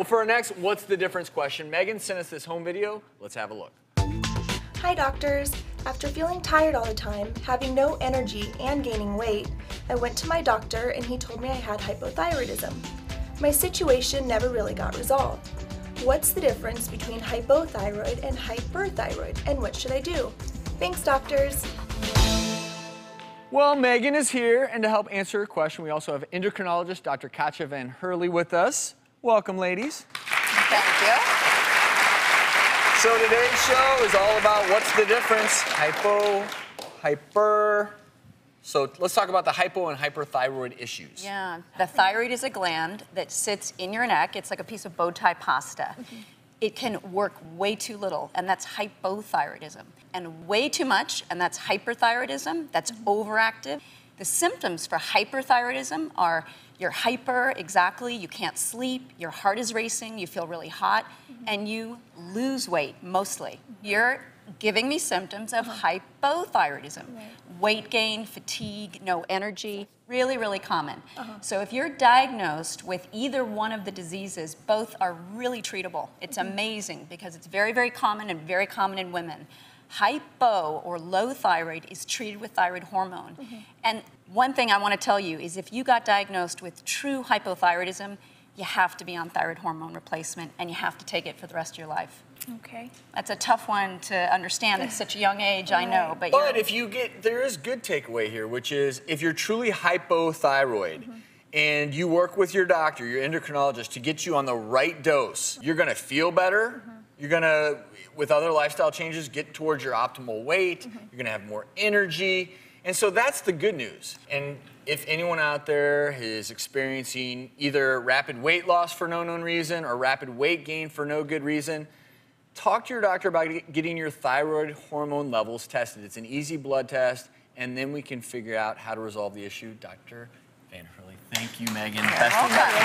Well, for our next What's the Difference question, Megan sent us this home video. Let's have a look. Hi, doctors. After feeling tired all the time, having no energy, and gaining weight, I went to my doctor and he told me I had hypothyroidism. My situation never really got resolved. What's the difference between hypothyroid and hyperthyroid, and what should I do? Thanks, doctors. Well, Megan is here, and to help answer her question, we also have endocrinologist Dr. Katja Van Herle with us. Welcome, ladies. Thank you. So today's show is all about what's the difference, hypo, hyper. So let's talk about the hypo and hyperthyroid issues. Yeah, the thyroid is a gland that sits in your neck. It's like a piece of bow tie pasta. Mm-hmm. It can work way too little, and that's hypothyroidism. And way too much, and that's hyperthyroidism. That's mm-hmm. overactive. The symptoms for hyperthyroidism are you're hyper, exactly, you can't sleep, your heart is racing, you feel really hot, mm-hmm. and you lose weight mostly. You're giving me symptoms of uh-huh. hypothyroidism. Weight gain, fatigue, no energy, really, really common. Uh-huh. So if you're diagnosed with either one of the diseases, both are really treatable. It's mm-hmm. amazing because it's very, very common and very common in women. Hypo or low thyroid is treated with thyroid hormone. Mm-hmm. And one thing I want to tell you is if you got diagnosed with true hypothyroidism, you have to be on thyroid hormone replacement and you have to take it for the rest of your life. Okay. That's a tough one to understand at such a young age, I know, but, But if you get, there is good takeaway here, which is if you're truly hypothyroid mm-hmm. and you work with your doctor, your endocrinologist, to get you on the right dose, you're gonna feel better. Mm-hmm. You're gonna, with other lifestyle changes, get towards your optimal weight. Mm-hmm. You're gonna have more energy. And so that's the good news. And if anyone out there is experiencing either rapid weight loss for no known reason or rapid weight gain for no good reason, talk to your doctor about getting your thyroid hormone levels tested. It's an easy blood test, and then we can figure out how to resolve the issue. Dr. Van Herle, thank you, Megan. Best of luck.